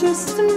just